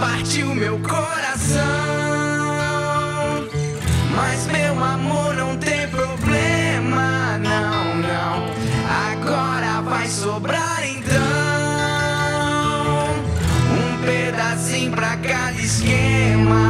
parte o meu coração. Mas meu amor não tem problema, não, não. Agora vai sobrar então um pedacinho pra cada esquema.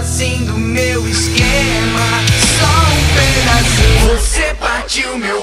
assim do meu esquema. Só um pedacinho, você partiu meu